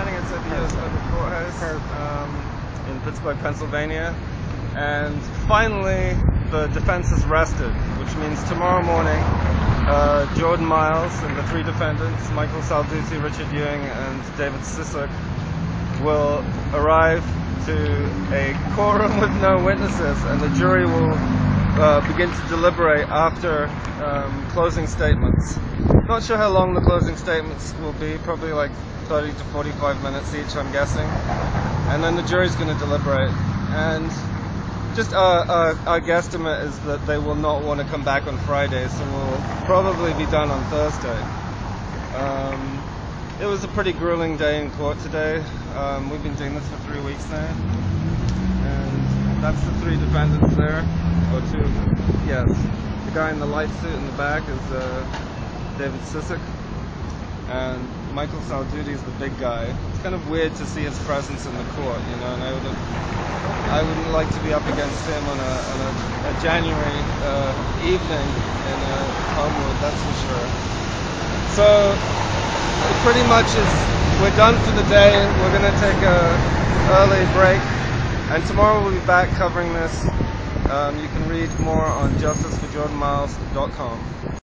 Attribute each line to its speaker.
Speaker 1: standing the U.S. Federal Courthouse um, in Pittsburgh, Pennsylvania. And finally, the defense is rested, which means tomorrow morning, uh, Jordan Miles and the three defendants, Michael Saldutte, Richard Ewing, and David Sisak, will arrive to a courtroom with no witnesses, and the jury will uh, begin to deliberate after um, closing statements. Not sure how long the closing statements will be, probably like 30 to 45 minutes each, I'm guessing. And then the jury's going to deliberate. And just our, our, our guesstimate is that they will not want to come back on Friday, so we'll probably be done on Thursday. Um, it was a pretty grueling day in court today. Um, we've been doing this for three weeks now. And that's the three defendants there. Or two. Yes. The guy in the light suit in the back is uh, David Sisak. And Michael Saldutte is the big guy. It's kind of weird to see his presence in the court, you know, and I would I wouldn't like to be up against him on a, on a, a January uh, evening in uh, Homewood, that's for sure. So it pretty much is we're done for the day. We're gonna take a early break, and tomorrow we'll be back covering this. Um, you can read more on justiceforjordanmiles.com.